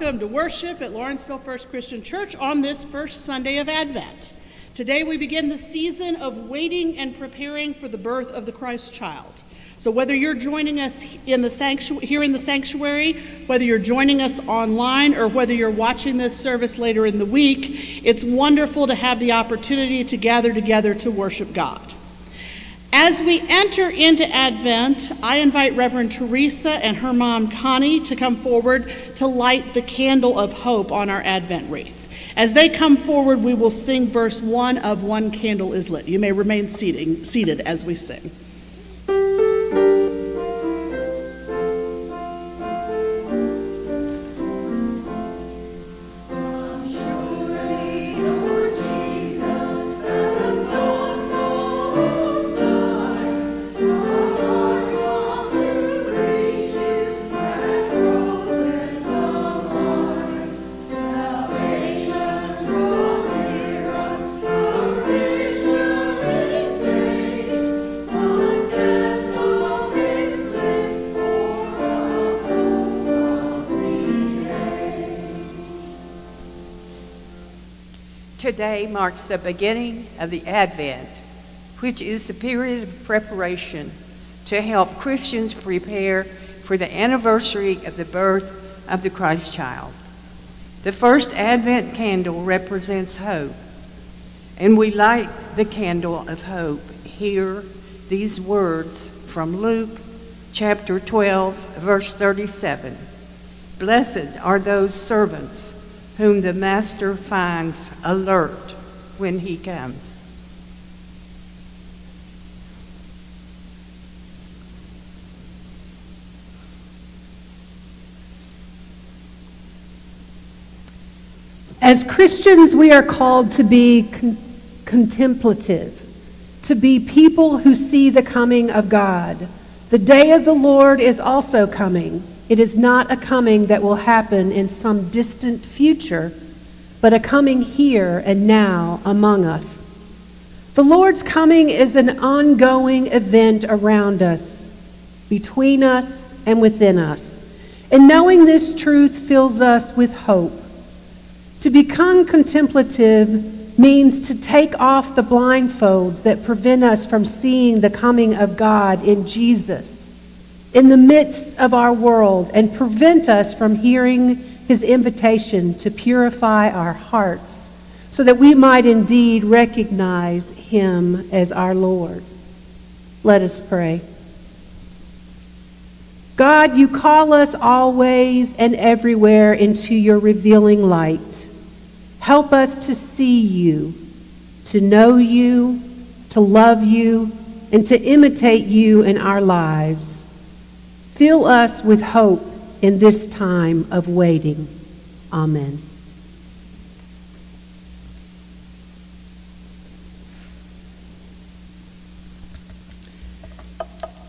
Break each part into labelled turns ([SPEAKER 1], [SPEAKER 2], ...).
[SPEAKER 1] Welcome to worship at Lawrenceville First Christian Church on this first Sunday of Advent. Today we begin the season of waiting and preparing for the birth of the Christ child. So whether you're joining us in the sanctuary, here in the sanctuary, whether you're joining us online, or whether you're watching this service later in the week, it's wonderful to have the opportunity to gather together to worship God. As we enter into Advent, I invite Reverend Teresa and her mom Connie to come forward to light the candle of hope on our Advent wreath. As they come forward, we will sing verse 1 of One Candle is Lit. You may remain seating, seated as we sing.
[SPEAKER 2] Today marks the beginning of the Advent, which is the period of preparation to help Christians prepare for the anniversary of the birth of the Christ child. The first Advent candle represents hope, and we light the candle of hope. Hear these words from Luke chapter 12, verse 37. Blessed are those servants whom the master finds alert when he comes.
[SPEAKER 3] As Christians, we are called to be con- contemplative, to be people who see the coming of God. The day of the Lord is also coming. It is not a coming that will happen in some distant future, but a coming here and now among us. The Lord's coming is an ongoing event around us, between us and within us. And knowing this truth fills us with hope. To become contemplative means to take off the blindfolds that prevent us from seeing the coming of God in Jesus in the midst of our world and prevent us from hearing his invitation to purify our hearts so that we might indeed recognize him as our Lord. Let us pray. God, you call us always and everywhere into your revealing light. Help us to see you, to know you, to love you, and to imitate you in our lives. Fill us with hope in this time of waiting. Amen.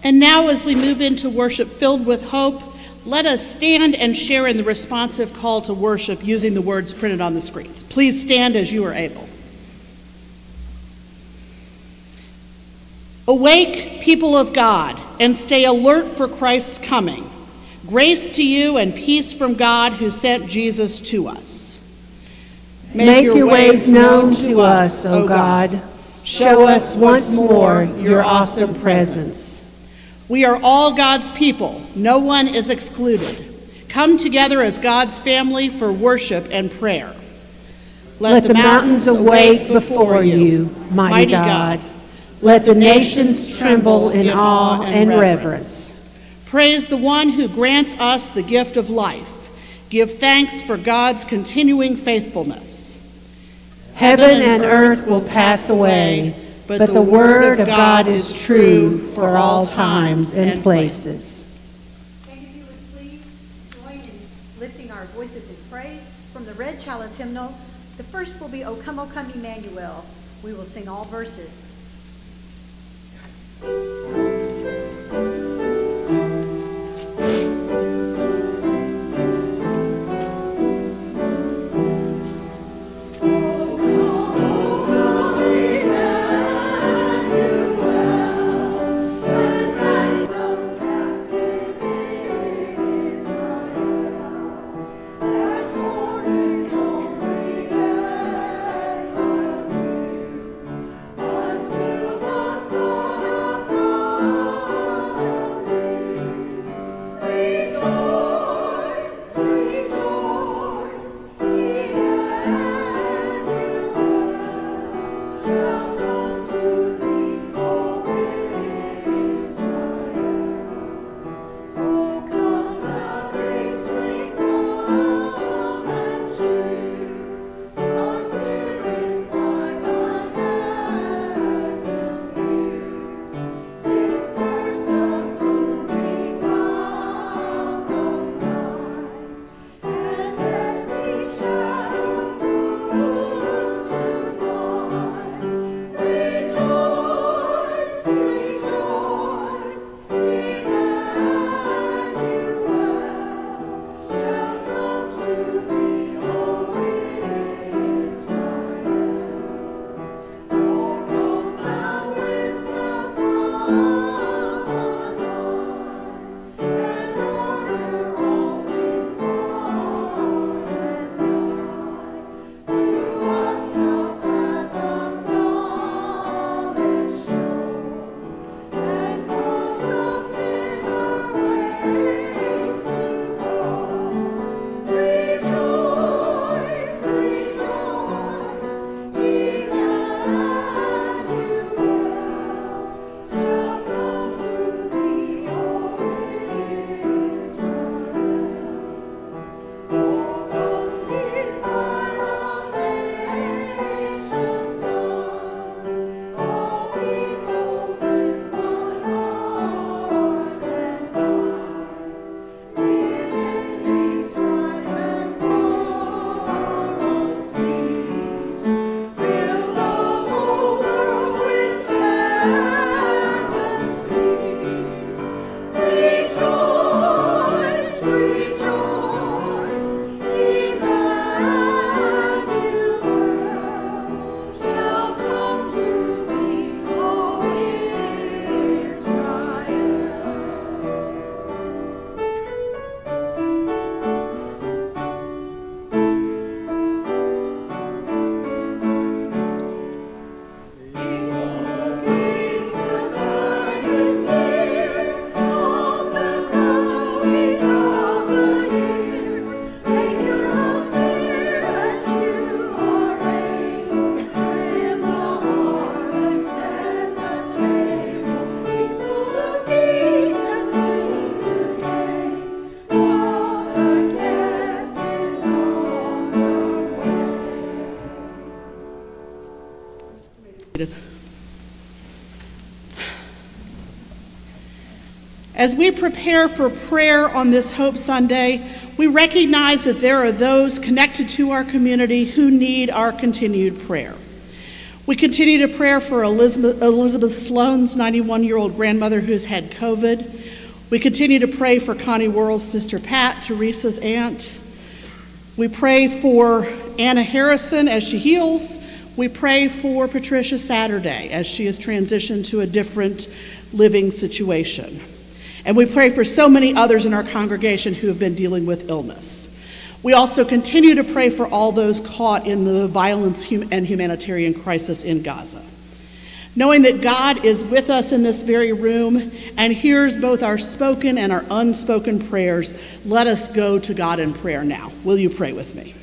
[SPEAKER 1] And now, as we move into worship filled with hope, let us stand and share in the responsive call to worship using the words printed on the screens. Please stand as you are able. Awake, people of God, and stay alert for Christ's coming. Grace to you and peace from God who sent Jesus to us.
[SPEAKER 3] Make, Make your, your ways known to us, O God. Show us once more your awesome presence.
[SPEAKER 1] We are all God's people, no one is excluded. Come together as God's family for worship and prayer.
[SPEAKER 3] Let, Let the, mountains awake before you, mighty God. God. Let the nations tremble in awe and reverence.
[SPEAKER 1] Praise the one who grants us the gift of life. Give thanks for God's continuing faithfulness.
[SPEAKER 3] Heaven and earth will pass away, but the word of God is true for all times and places.
[SPEAKER 4] And if you would please join in lifting our voices in praise from the Red Chalice hymnal. The first will be O Come, O Come, Emmanuel. We will sing all verses.
[SPEAKER 1] Música As we prepare for prayer on this Hope Sunday, we recognize that there are those connected to our community who need our continued prayer. We continue to pray for Elizabeth, Elizabeth Sloan's 91 year old grandmother who's had COVID. We continue to pray for Connie Worrell's sister Pat, Teresa's aunt. We pray for Anna Harrison as she heals. We pray for Patricia Saturday as she has transitioned to a different living situation. And we pray for so many others in our congregation who have been dealing with illness. We also continue to pray for all those caught in the violence and humanitarian crisis in Gaza. Knowing that God is with us in this very room and hears both our spoken and our unspoken prayers, let us go to God in prayer now. Will you pray with me?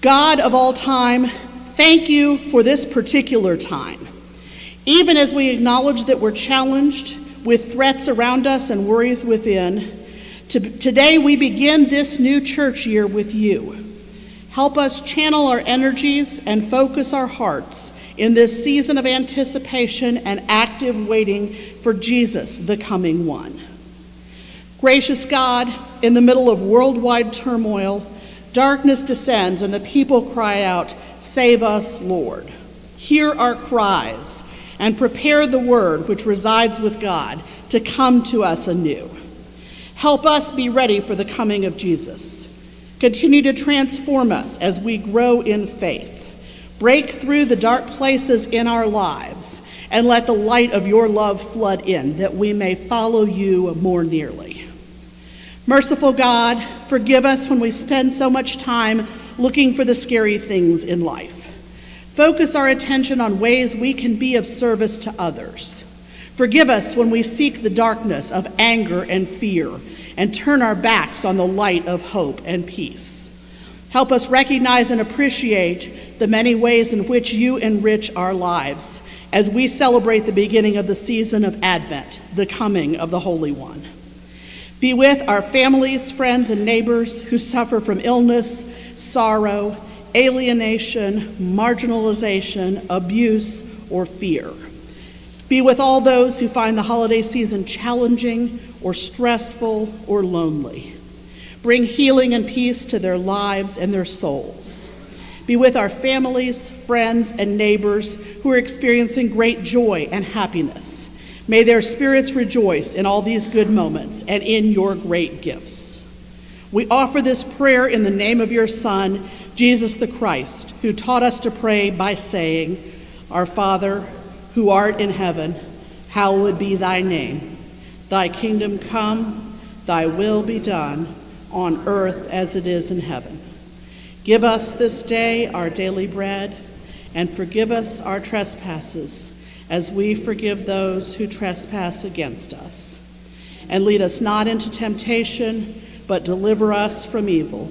[SPEAKER 1] God of all time, thank you for this particular time. Even as we acknowledge that we're challenged, with threats around us and worries within. today, we begin this new church year with you. Help us channel our energies and focus our hearts in this season of anticipation and active waiting for Jesus, the coming one. Gracious God, in the middle of worldwide turmoil, darkness descends and the people cry out, Save us, Lord. Hear our cries and prepare the word which resides with God to come to us anew. Help us be ready for the coming of Jesus. Continue to transform us as we grow in faith. Break through the dark places in our lives and let the light of your love flood in that we may follow you more nearly. Merciful God, forgive us when we spend so much time looking for the scary things in life. Focus our attention on ways we can be of service to others. Forgive us when we seek the darkness of anger and fear and turn our backs on the light of hope and peace. Help us recognize and appreciate the many ways in which you enrich our lives as we celebrate the beginning of the season of Advent, the coming of the Holy One. Be with our families, friends, and neighbors who suffer from illness, sorrow, alienation, marginalization, abuse, or fear. Be with all those who find the holiday season challenging or stressful or lonely. Bring healing and peace to their lives and their souls. Be with our families, friends, and neighbors who are experiencing great joy and happiness. May their spirits rejoice in all these good moments and in your great gifts. We offer this prayer in the name of your Son Jesus the Christ, who taught us to pray by saying, Our Father, who art in heaven, hallowed be thy name. Thy kingdom come, thy will be done, on earth as it is in heaven. Give us this day our daily bread, and forgive us our trespasses, as we forgive those who trespass against us. And lead us not into temptation, but deliver us from evil.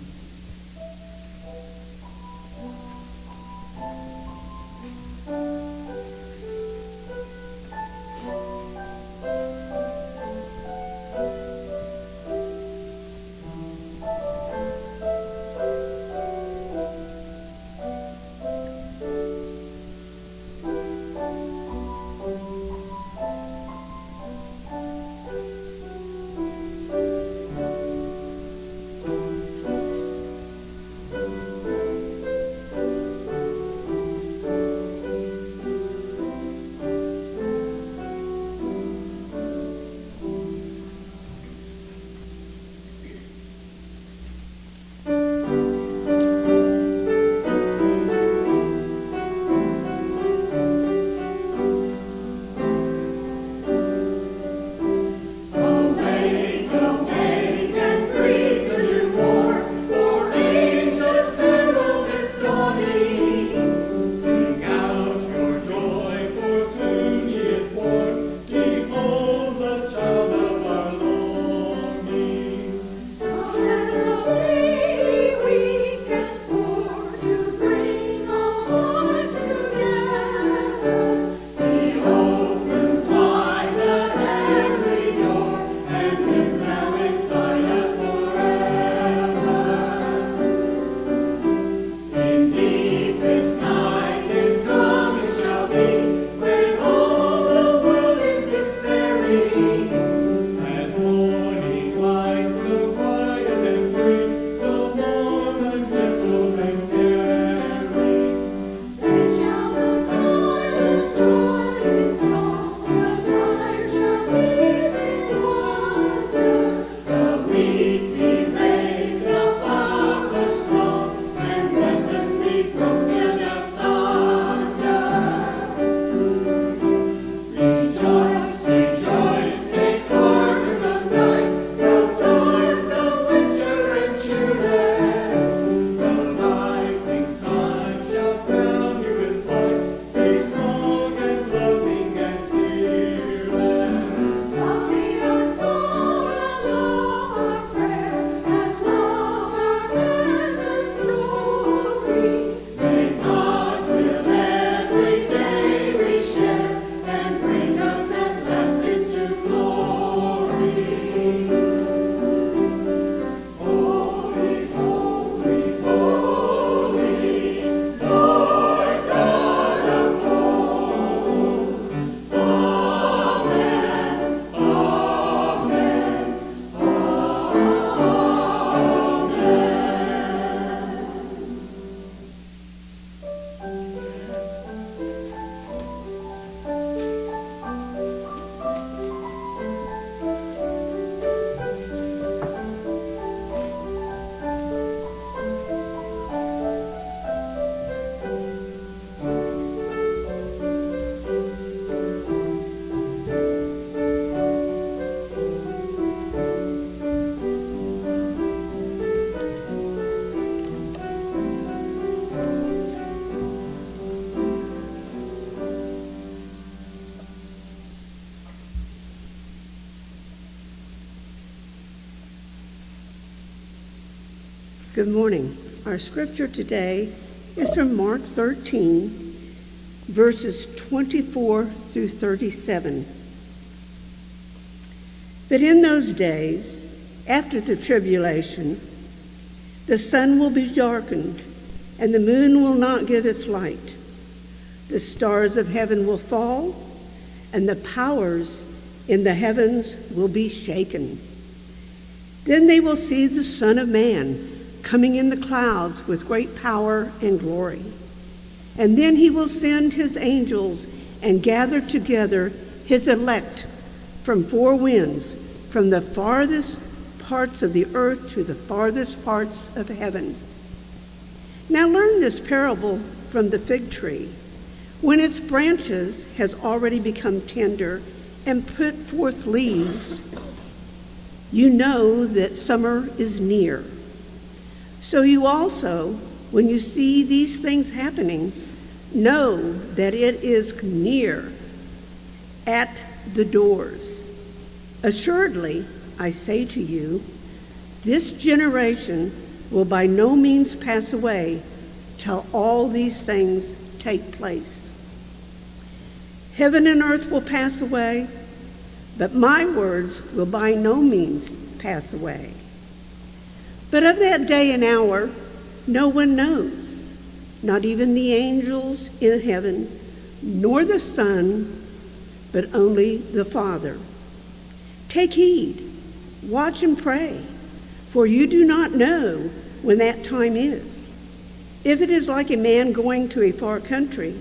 [SPEAKER 5] Good morning. Our scripture today is from Mark 13, verses 24 through 37. But in those days, after the tribulation, the sun will be darkened, and the moon will not give its light. The stars of heaven will fall, and the powers in the heavens will be shaken. Then they will see the Son of Man coming in the clouds with great power and glory. And then he will send his angels and gather together his elect from four winds, from the farthest parts of the earth to the farthest parts of heaven. Now learn this parable from the fig tree. When its branches has already become tender and put forth leaves, you know that summer is near. So you also, when you see these things happening, know that it is near at the doors. Assuredly, I say to you, this generation will by no means pass away till all these things take place. Heaven and earth will pass away, but my words will by no means pass away. But of that day and hour, no one knows, not even the angels in heaven, nor the Son, but only the Father. Take heed, watch and pray, for you do not know when that time is. If it is like a man going to a far country,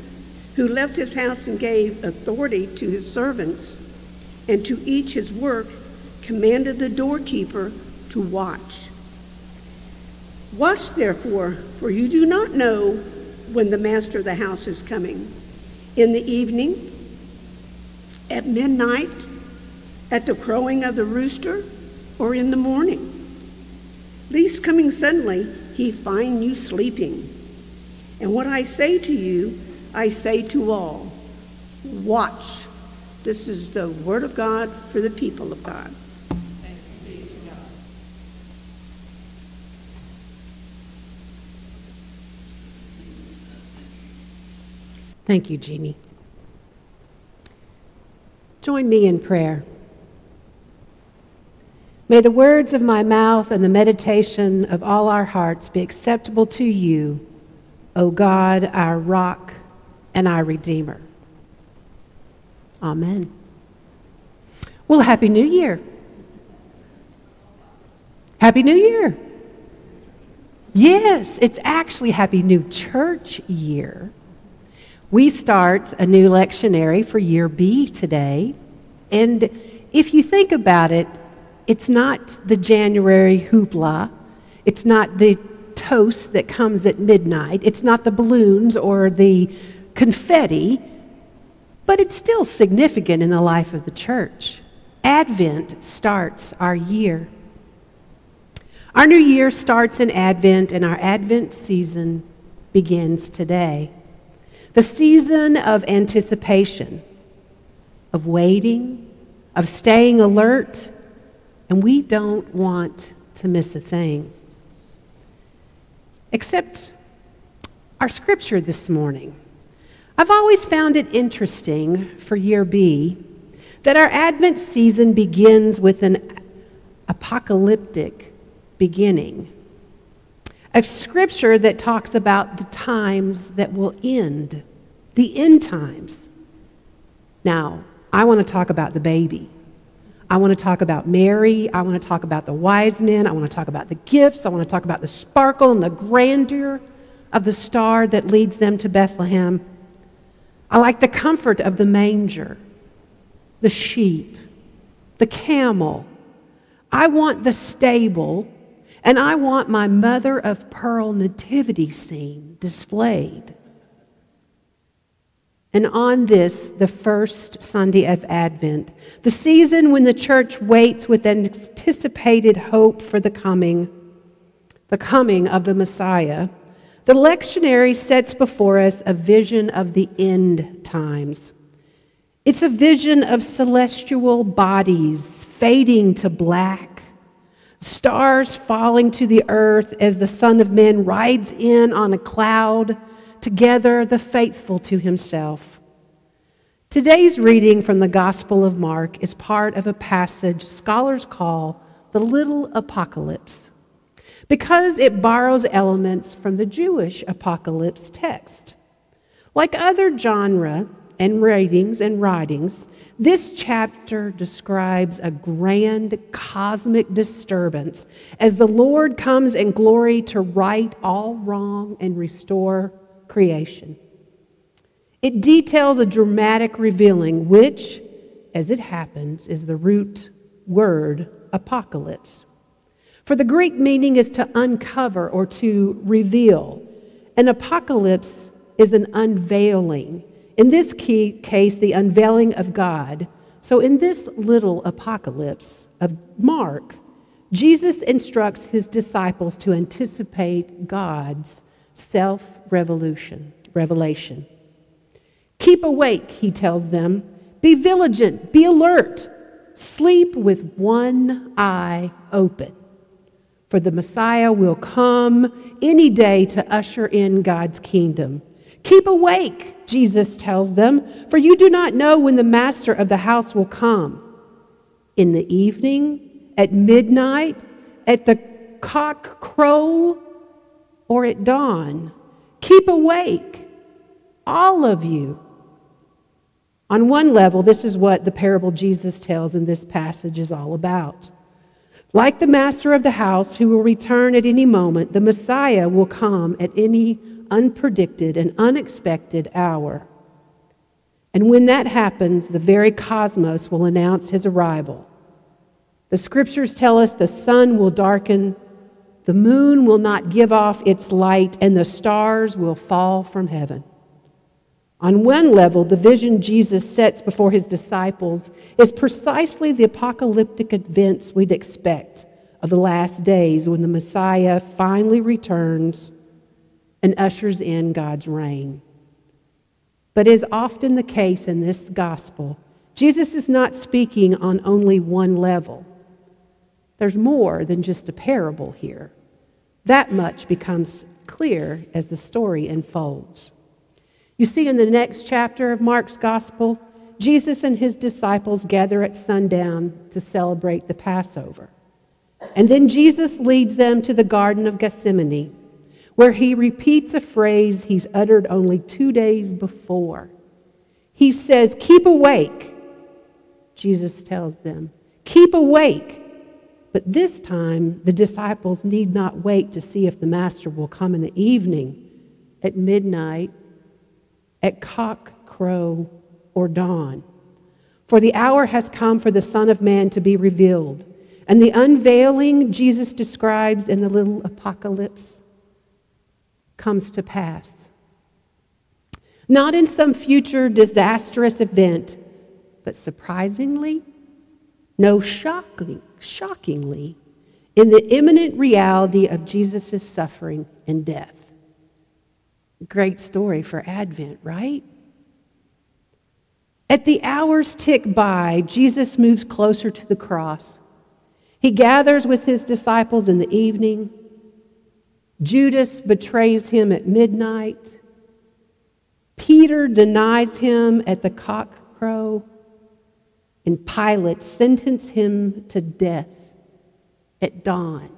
[SPEAKER 5] who left his house and gave authority to his servants, and to each his work, commanded the doorkeeper to watch. Watch therefore, for you do not know when the master of the house is coming. In the evening, at midnight, at the crowing of the rooster, or in the morning. Least coming suddenly, he find you sleeping. And what I say to you, I say to all watch. This is the word of God for the people of God.
[SPEAKER 3] Thank you, Jeannie. Join me in prayer. May the words of my mouth and the meditation of all our hearts be acceptable to you, O God, our rock and our Redeemer. Amen. Well, Happy New Year. Happy New Year. Yes, it's actually Happy New Church Year. We start a new lectionary for year B today. And if you think about it, it's not the January hoopla. It's not the toast that comes at midnight. It's not the balloons or the confetti. But it's still significant in the life of the church. Advent starts our year. Our new year starts in Advent, and our Advent season begins today. The season of anticipation, of waiting, of staying alert, and we don't want to miss a thing. Except our scripture this morning. I've always found it interesting for year B that our Advent season begins with an apocalyptic beginning a scripture that talks about the times that will end, the end times. Now, I want to talk about the baby. I want to talk about Mary. I want to talk about the wise men. I want to talk about the gifts. I want to talk about the sparkle and the grandeur of the star that leads them to Bethlehem. I like the comfort of the manger, the sheep, the camel. I want the stable and I want my mother of pearl nativity scene displayed. And on this, the first Sunday of Advent, the season when the church waits with anticipated hope for the coming, the coming of the Messiah, the lectionary sets before us a vision of the end times. It's a vision of celestial bodies fading to black stars falling to the earth as the Son of Man rides in on a cloud to gather the faithful to himself. Today's reading from the Gospel of Mark is part of a passage scholars call the Little Apocalypse because it borrows elements from the Jewish apocalypse text. Like other genre and writings and writings, this chapter describes a grand cosmic disturbance as the Lord comes in glory to right all wrong and restore creation. It details a dramatic revealing, which, as it happens, is the root word apocalypse. For the Greek meaning is to uncover or to reveal. An apocalypse is an unveiling. In this key case, the unveiling of God. So, in this little apocalypse of Mark, Jesus instructs his disciples to anticipate God's self revelation. Revelation. Keep awake, he tells them. Be vigilant, be alert. Sleep with one eye open. For the Messiah will come any day to usher in God's kingdom. Keep awake, Jesus tells them, for you do not know when the master of the house will come. In the evening, at midnight, at the cock crow, or at dawn. Keep awake, all of you. On one level, this is what the parable Jesus tells in this passage is all about. Like the master of the house who will return at any moment, the Messiah will come at any unpredicted and unexpected hour. And when that happens, the very cosmos will announce his arrival. The scriptures tell us the sun will darken, the moon will not give off its light, and the stars will fall from heaven. On one level, the vision Jesus sets before his disciples is precisely the apocalyptic events we'd expect of the last days when the Messiah finally returns and ushers in God's reign. But as often the case in this gospel, Jesus is not speaking on only one level. There's more than just a parable here. That much becomes clear as the story unfolds. You see, in the next chapter of Mark's gospel, Jesus and his disciples gather at sundown to celebrate the Passover. And then Jesus leads them to the Garden of Gethsemane, where he repeats a phrase he's uttered only two days before. He says, Keep awake. Jesus tells them, Keep awake. But this time, the disciples need not wait to see if the Master will come in the evening, at midnight, at cock crow or dawn. For the hour has come for the Son of Man to be revealed. And the unveiling Jesus describes in the little apocalypse comes to pass. Not in some future disastrous event, but surprisingly, no, shocking, shockingly, in the imminent reality of Jesus' suffering and death. Great story for Advent, right? At the hours tick by, Jesus moves closer to the cross. He gathers with his disciples in the evening. Judas betrays him at midnight. Peter denies him at the cock crow. And Pilate sentenced him to death at dawn.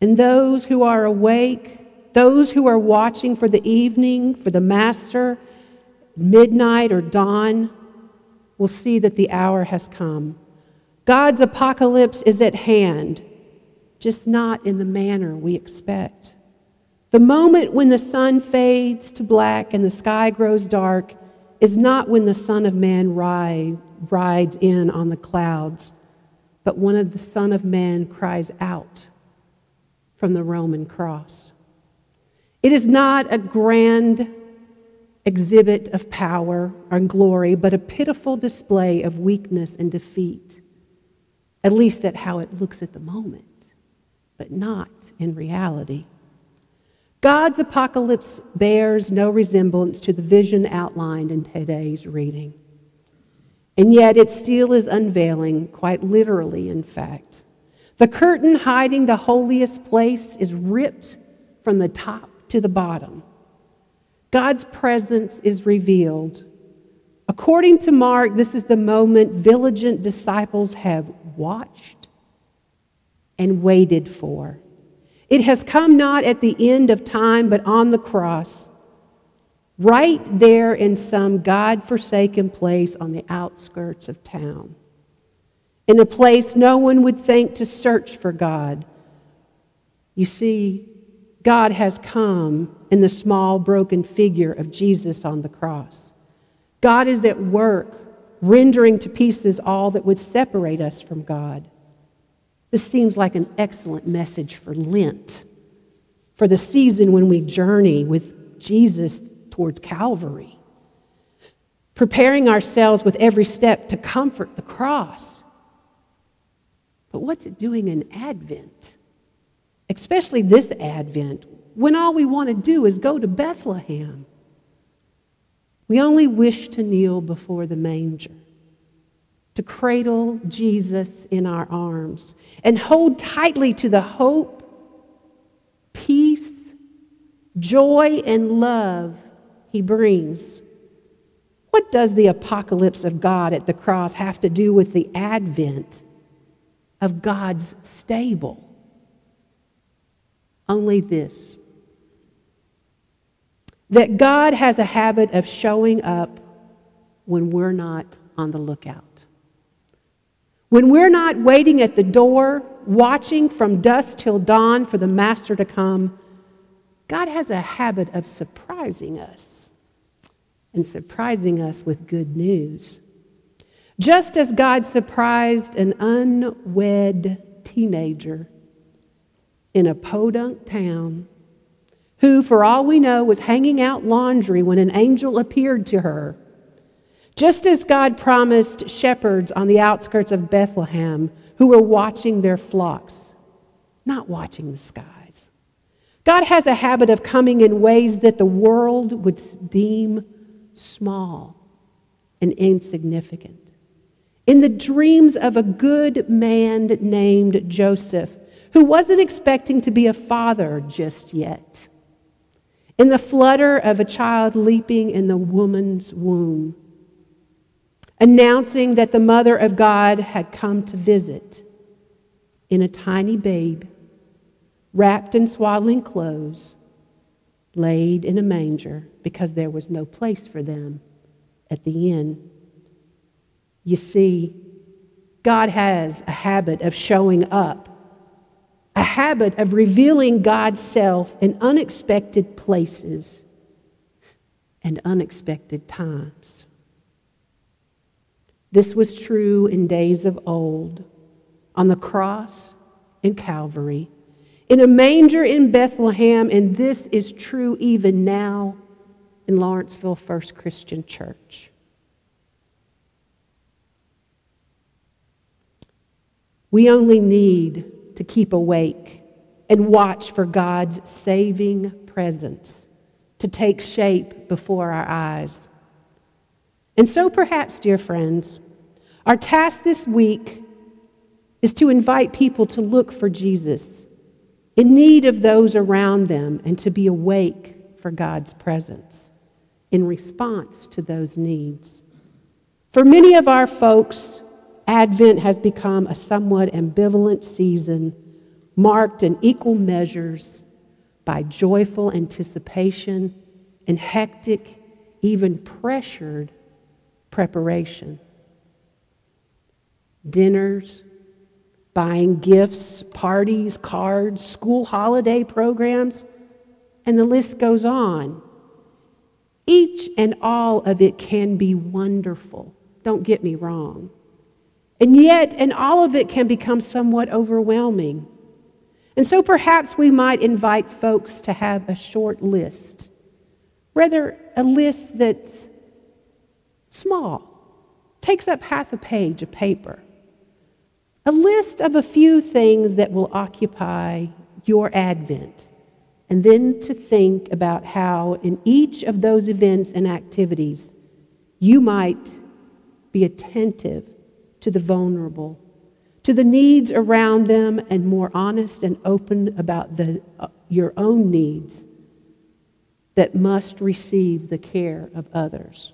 [SPEAKER 3] And those who are awake those who are watching for the evening, for the Master, midnight or dawn, will see that the hour has come. God's apocalypse is at hand, just not in the manner we expect. The moment when the sun fades to black and the sky grows dark is not when the Son of Man ride, rides in on the clouds, but when the Son of Man cries out from the Roman cross. It is not a grand exhibit of power and glory, but a pitiful display of weakness and defeat. At least that's how it looks at the moment, but not in reality. God's apocalypse bears no resemblance to the vision outlined in today's reading. And yet it still is unveiling, quite literally, in fact. The curtain hiding the holiest place is ripped from the top to the bottom. God's presence is revealed. According to Mark, this is the moment vigilant disciples have watched and waited for. It has come not at the end of time, but on the cross, right there in some God forsaken place on the outskirts of town. In a place no one would think to search for God. You see, God has come in the small, broken figure of Jesus on the cross. God is at work, rendering to pieces all that would separate us from God. This seems like an excellent message for Lent, for the season when we journey with Jesus towards Calvary, preparing ourselves with every step to comfort the cross. But what's it doing in Advent? Especially this Advent, when all we want to do is go to Bethlehem. We only wish to kneel before the manger to cradle Jesus in our arms and hold tightly to the hope, peace, joy, and love he brings. What does the apocalypse of God at the cross have to do with the advent of God's stable? Only this that God has a habit of showing up when we're not on the lookout. When we're not waiting at the door, watching from dusk till dawn for the Master to come, God has a habit of surprising us and surprising us with good news. Just as God surprised an unwed teenager in a podunk town who, for all we know, was hanging out laundry when an angel appeared to her just as God promised shepherds on the outskirts of Bethlehem who were watching their flocks, not watching the skies. God has a habit of coming in ways that the world would deem small and insignificant. In the dreams of a good man named Joseph, who wasn't expecting to be a father just yet. In the flutter of a child leaping in the woman's womb announcing that the Mother of God had come to visit in a tiny babe, wrapped in swaddling clothes, laid in a manger because there was no place for them at the inn. You see, God has a habit of showing up, a habit of revealing God's self in unexpected places and unexpected times. This was true in days of old, on the cross in Calvary, in a manger in Bethlehem, and this is true even now in Lawrenceville First Christian Church. We only need to keep awake and watch for God's saving presence to take shape before our eyes. And so, perhaps, dear friends, our task this week is to invite people to look for Jesus in need of those around them and to be awake for God's presence in response to those needs. For many of our folks, Advent has become a somewhat ambivalent season marked in equal measures by joyful anticipation and hectic, even pressured preparation. Dinners, buying gifts, parties, cards, school holiday programs, and the list goes on. Each and all of it can be wonderful. Don't get me wrong. And yet, and all of it can become somewhat overwhelming. And so perhaps we might invite folks to have a short list, rather, a list that's small, takes up half a page of paper. A list of a few things that will occupy your Advent, and then to think about how, in each of those events and activities, you might be attentive to the vulnerable, to the needs around them, and more honest and open about the, uh, your own needs that must receive the care of others.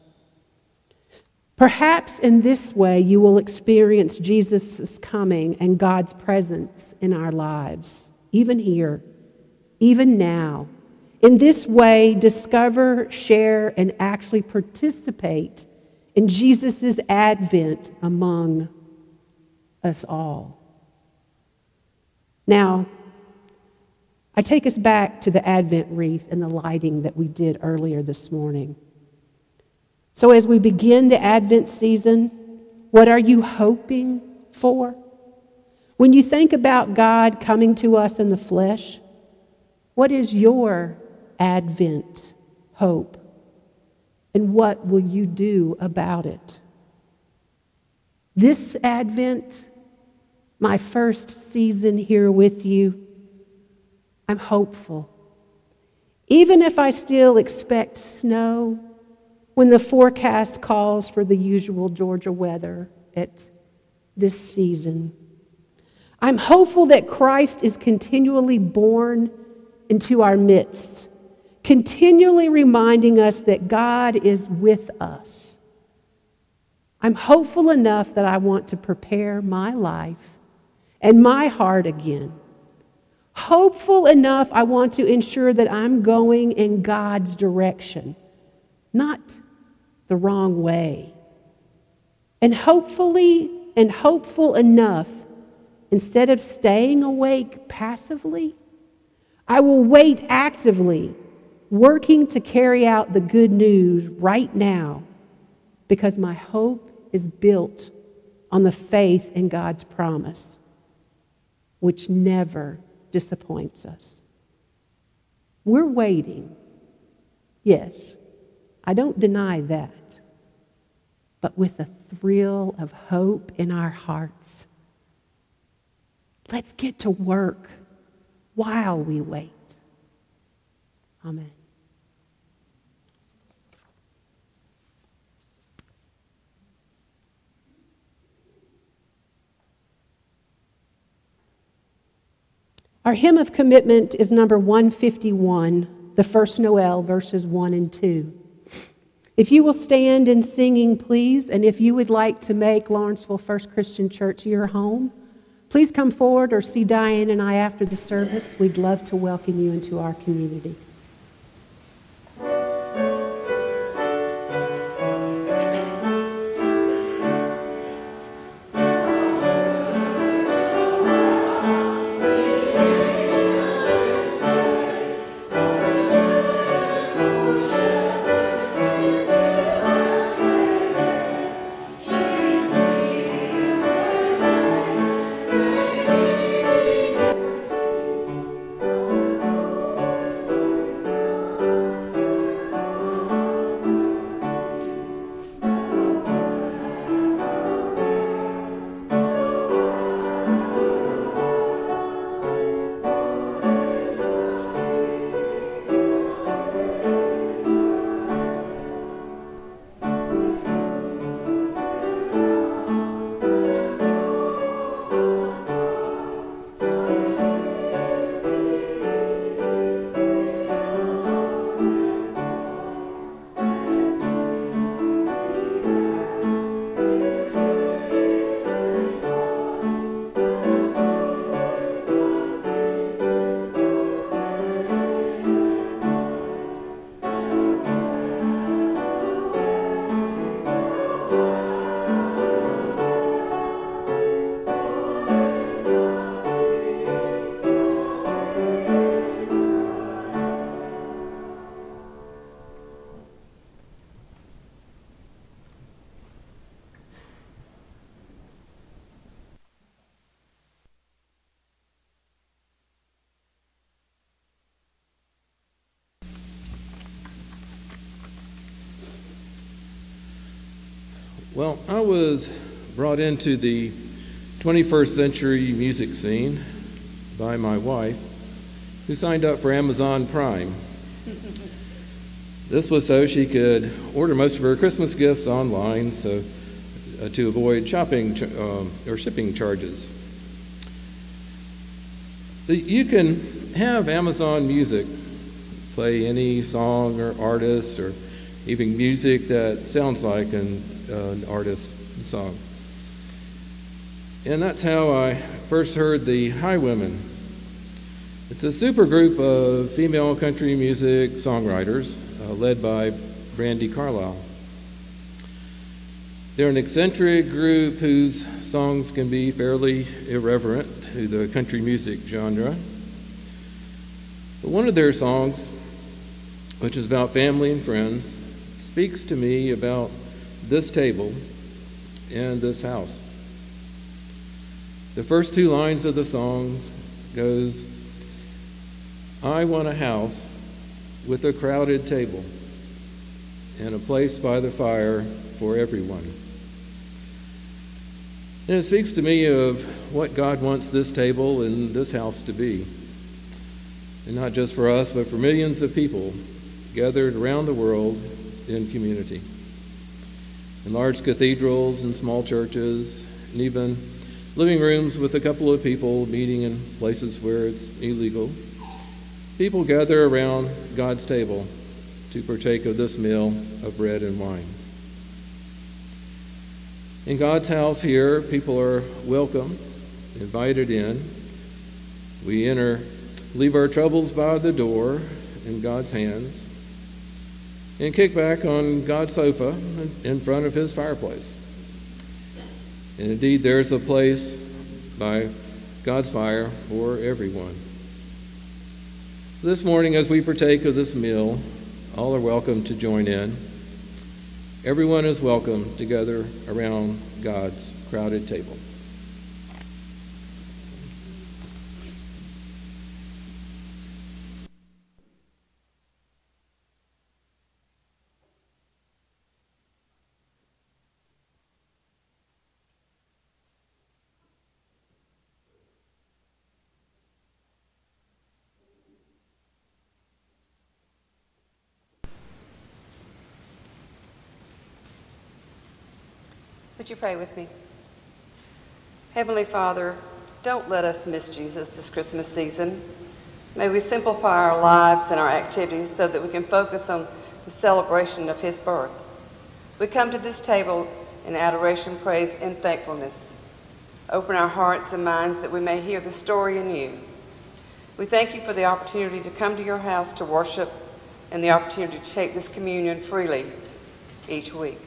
[SPEAKER 3] Perhaps in this way you will experience Jesus' coming and God's presence in our lives, even here, even now. In this way, discover, share, and actually participate in Jesus' advent among us all. Now, I take us back to the Advent wreath and the lighting that we did earlier this morning. So, as we begin the Advent season, what are you hoping for? When you think about God coming to us in the flesh, what is your Advent hope? And what will you do about it? This Advent, my first season here with you, I'm hopeful. Even if I still expect snow when the forecast calls for the usual Georgia weather at this season. I'm hopeful that Christ is continually born into our midst, continually reminding us that God is with us. I'm hopeful enough that I want to prepare my life and my heart again hopeful enough, I want to ensure that I'm going in God's direction, not the wrong way. And hopefully, and hopeful enough, instead of staying awake passively, I will wait actively, working to carry out the good news right now, because my hope is built on the faith in God's promise, which never disappoints us. We're waiting. Yes, I don't deny that. But with a thrill of hope in our hearts. Let's get to work while we wait. Amen. Our hymn of commitment is number 151, the first Noel, verses 1 and 2. If you will stand in singing, please, and if you would like to make Lawrenceville First Christian Church your home, please come forward or see Diane and I after the service. We'd love to welcome you into our community.
[SPEAKER 6] Brought into the 21st century music scene by my wife, who signed up for Amazon Prime. this was so she could order most of her Christmas gifts online, so uh, to avoid shopping um, or shipping charges. You can have Amazon Music play any song or artist or even music that sounds like an, uh, an artist's song. And that's how I first heard the Highwomen. It's a super group of female country music songwriters uh, led by Brandi Carlile. They're an eccentric group whose songs can be fairly irreverent to the country music genre. But one of their songs, which is about family and friends, speaks to me about this table and this house. The first two lines of the song goes, I want a house with a crowded table and a place by the fire for everyone. And it speaks to me of what God wants this table and this house to be. And not just for us, but for millions of people gathered around the world in community. In large cathedrals and small churches, and even living rooms with a couple of people meeting in places where it's illegal. People gather around God's table to partake of this meal of bread and wine. In God's house here, people are welcome, invited in. We enter, leave our troubles by the door in God's hands, and kick back on God's sofa in front of his fireplace. And indeed, there's a place by God's fire for everyone. This morning, as we partake of this meal, all are welcome to join in. Everyone is welcome together around God's crowded table.
[SPEAKER 7] Would you pray with me? Heavenly Father, don't let us miss Jesus this Christmas season. May we simplify our lives and our activities so that we can focus on the celebration of his birth. We come to this table in adoration, praise, and thankfulness. Open our hearts and minds that we may hear the story anew. We thank you for the opportunity to come to your house to worship and the opportunity to take this communion freely each week.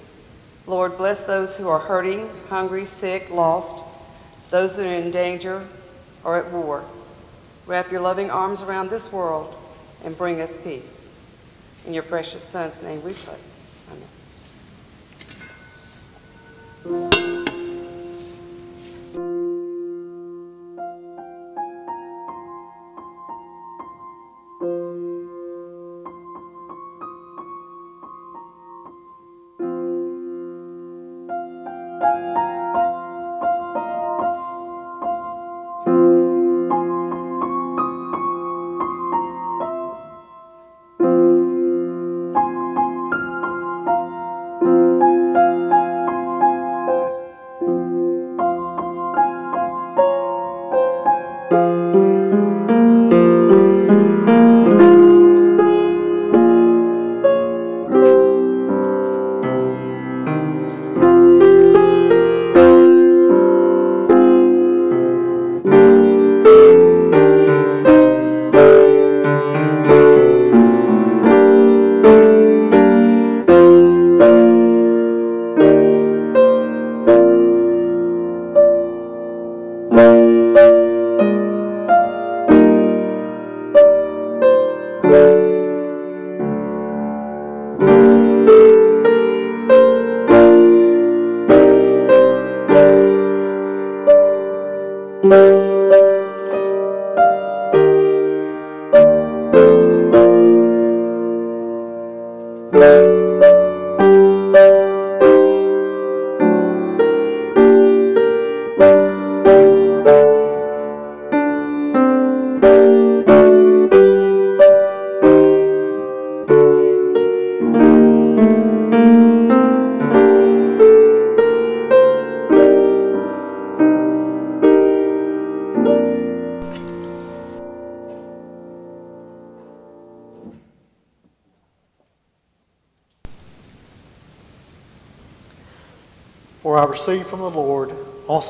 [SPEAKER 7] Lord, bless those who are hurting, hungry, sick, lost, those that are in danger or at war. Wrap your loving arms around this world and bring us peace. In your precious Son's name we pray.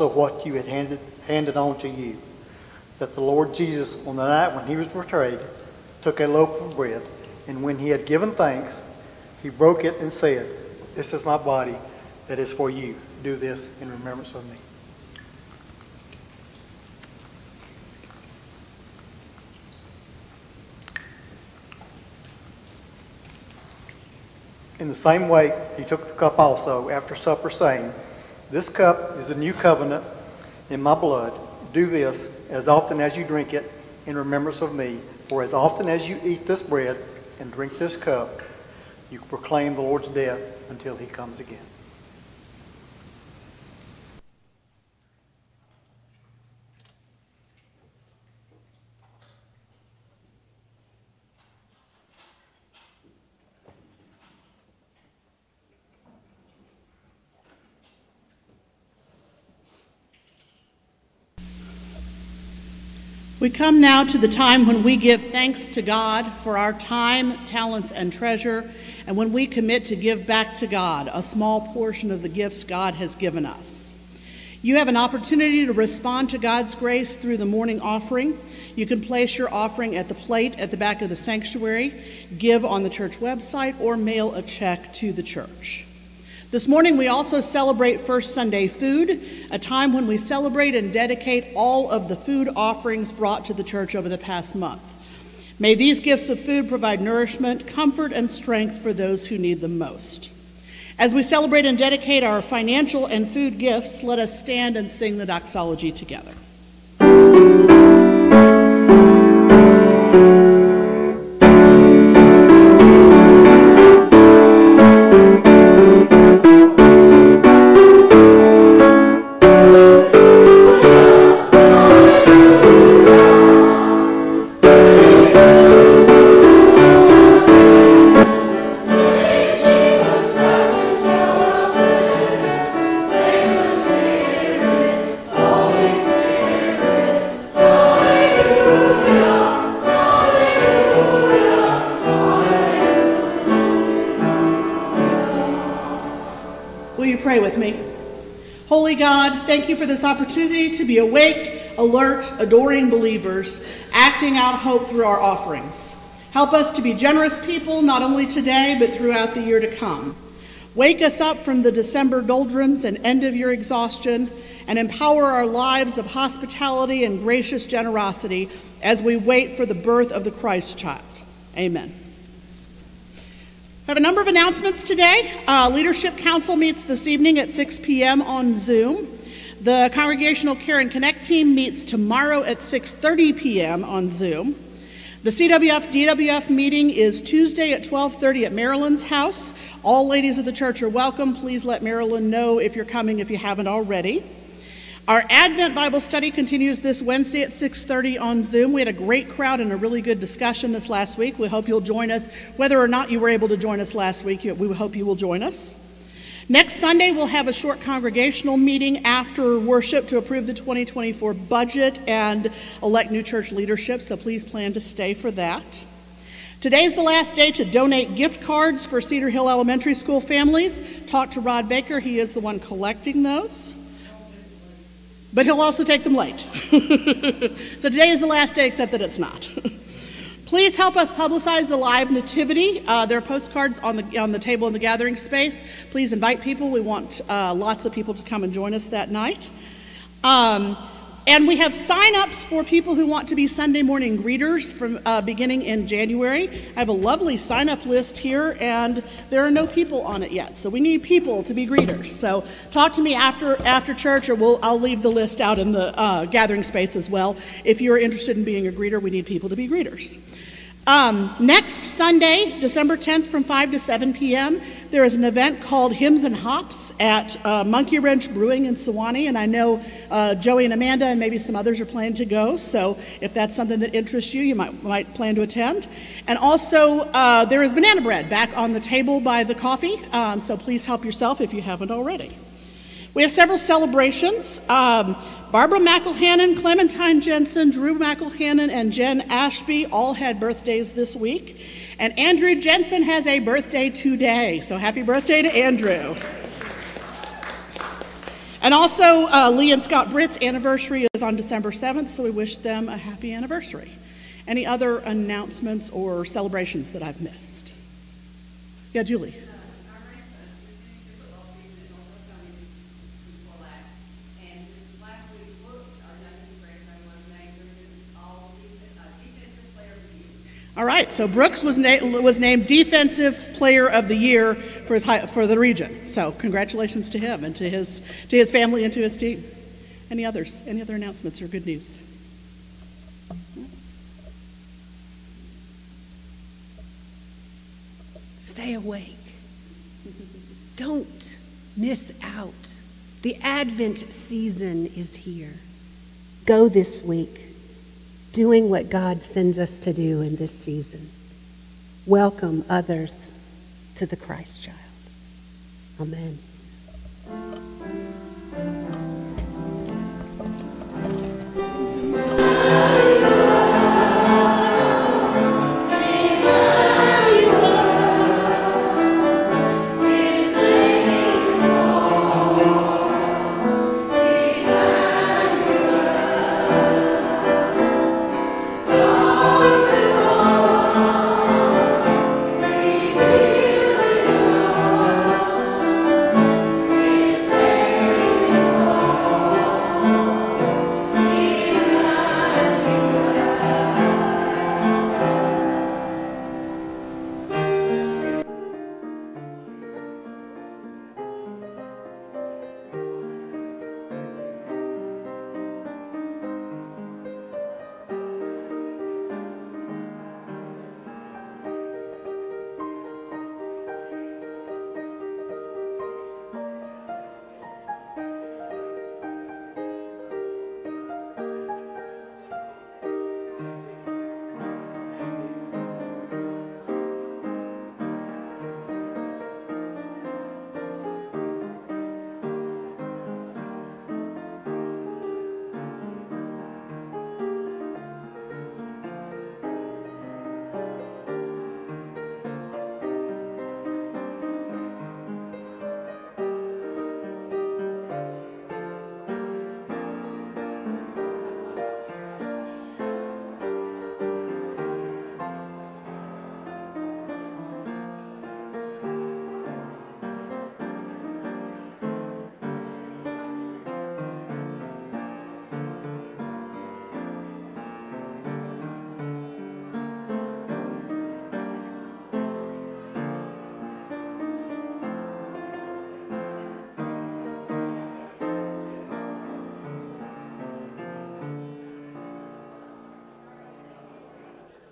[SPEAKER 8] Also what you had handed, handed on to you, that the Lord Jesus, on the night when he was betrayed, took a loaf of bread, and when he had given thanks, he broke it and said, This is my body that is for you. Do this in remembrance of me. In the same way, he took the cup also after supper, saying, This cup is the new covenant in my blood. Do this as often as you drink it in remembrance of me. For as often as you eat this bread and drink this cup, you proclaim the Lord's death until he comes again.
[SPEAKER 1] We come now to the time when we give thanks to God for our time, talents, and treasure, and when we commit to give back to God a small portion of the gifts God has given us. You have an opportunity to respond to God's grace through the morning offering. You can place your offering at the plate at the back of the sanctuary, give on the church website, or mail a check to the church. This morning, we also celebrate First Sunday Food, a time when we celebrate and dedicate all of the food offerings brought to the church over the past month. May these gifts of food provide nourishment, comfort, and strength for those who need them most. As we celebrate and dedicate our financial and food gifts, let us stand and sing the doxology together. This opportunity to be awake, alert, adoring believers, acting out hope through our offerings. Help us to be generous people, not only today, but throughout the year to come. Wake us up from the December doldrums and end of year exhaustion, and empower our lives of hospitality and gracious generosity as we wait for the birth of the Christ child. Amen. I have a number of announcements today. Uh, Leadership Council meets this evening at 6 p.m. on Zoom. The Congregational Care and Connect team meets tomorrow at 6:30 p.m. on Zoom. The CWF DWF meeting is Tuesday at 12:30 at Marilyn's house. All ladies of the church are welcome. Please let Marilyn know if you're coming if you haven't already. Our Advent Bible study continues this Wednesday at 6:30 on Zoom. We had a great crowd and a really good discussion this last week. We hope you'll join us. Whether or not you were able to join us last week, we hope you will join us. Next Sunday, we'll have a short congregational meeting after worship to approve the 2024 budget and elect new church leadership, so please plan to stay for that. Today's the last day to donate gift cards for Cedar Hill Elementary School families. Talk to Rod Baker, he is the one collecting those. But he'll also take them late. so today is the last day, except that it's not. Please help us publicize the live nativity. Uh, there are postcards on the, on the table in the gathering space. Please invite people. We want uh, lots of people to come and join us that night. Um, and we have sign-ups for people who want to be Sunday morning greeters from uh, beginning in January. I have a lovely sign-up list here, and there are no people on it yet. So we need people to be greeters. So talk to me after after church, or we'll, I'll leave the list out in the uh, gathering space as well. If you're interested in being a greeter, we need people to be greeters. Um, next Sunday, December 10th, from 5 to 7 p.m., there is an event called Hymns and Hops at uh, Monkey Wrench Brewing in Suwanee, and I know uh, Joey and Amanda and maybe some others are planning to go. So if that's something that interests you, you might, might plan to attend. And also, uh, there is banana bread back on the table by the coffee, um, so please help yourself if you haven't already. We have several celebrations. Um, Barbara McElhannon, Clementine Jensen, Drew McElhannon, and Jen Ashby all had birthdays this week. And Andrew Jensen has a birthday today, so happy birthday to Andrew. And also, uh, Lee and Scott Britt's anniversary is on December 7th, so we wish them a happy anniversary. Any other announcements or celebrations that I've missed? Yeah, Julie. All right, so Brooks was, na- was named Defensive Player of the Year for, his for the region. So congratulations to him and to his, to his family and to his team. Any others? Any other announcements or good news?
[SPEAKER 3] Stay awake. Don't miss out. The Advent season is here. Go this week doing what God sends us to do in this season. Welcome others to the Christ child. Amen.